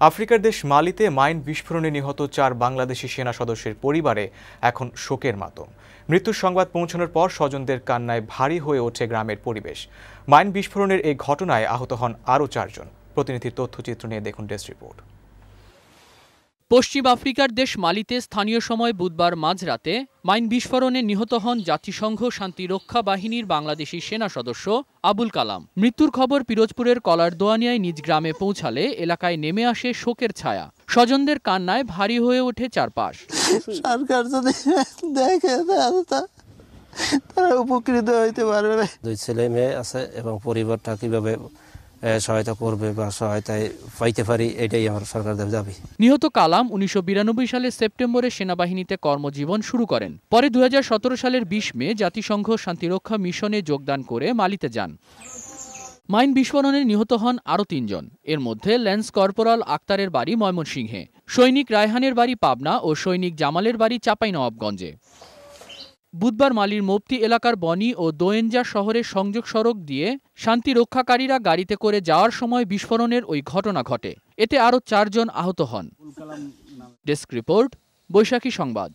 আফ্রিকার দেশ মালিতে মাইন বিস্ফোরণে নিহত চার বাংলাদেশি সেনা সদস্যের পরিবারে এখন শোকের মাতম। মৃত্যুর সংবাদ পৌঁছানোর পর স্বজনদের কান্নায় ভারী হয়ে ওঠে গ্রামের পরিবেশ। মাইন বিস্ফোরণের এই ঘটনায় আহত হন আরও চারজন। প্রতিনিধির তথ্যচিত্র নিয়ে দেখুন ডেস্ক রিপোর্ট। পশ্চিম আফ্রিকার দেশ মালিতে স্থানীয় সময় বুধবার মাঝরাতে মাইন বিস্ফোরণে নিহত হন জাতিসংঘ শান্তিরক্ষা বাহিনীর বাংলাদেশি সেনা সদস্য আবুল কালাম। মৃত্যুর খবর পিরোজপুরের কলার দোয়ানিয়ায় নিজ গ্রামে পৌঁছালে এলাকায় নেমে আসে শোকের ছায়া। স্বজনদের কান্নায় ভারী হয়ে ওঠে চারপাশ। সরকার যদি দেখে তারা উপকৃত হইতে পারবে। দুই ছেলে মেয়ে আছে এবং পরিবারটা কীভাবে সহায়তা করবে বা সহায়তায় পাইতে পারি, এটাই আমার সরকারদের দাবি। নিহত কালাম উনিশশো সালের সেপ্টেম্বরে সেনাবাহিনীতে কর্মজীবন শুরু করেন। পরে দু হাজার সতেরো সালের বিশ মে জাতিসংঘ শান্তিরক্ষা মিশনে যোগদান করে মালিতে যান। মাইন বিস্ফোরণে নিহত হন আরও তিনজন। এর মধ্যে ল্যান্স কর্পোরাল আক্তারের বাড়ি ময়মনসিংহে, সৈনিক রায়হানের বাড়ি পাবনা ও সৈনিক জামালের বাড়ি চাঁপাইনবাবগঞ্জে। বুধবার মালির মোপ্তি এলাকার বনি ও দোয়েঞ্জা শহরের সংযোগ সড়ক দিয়ে শান্তি রক্ষাকারীরা গাড়িতে করে যাওয়ার সময় বিস্ফোরণের ওই ঘটনা ঘটে। এতে আরও চারজন আহত হন। ডেস্ক রিপোর্ট বৈশাখী সংবাদ।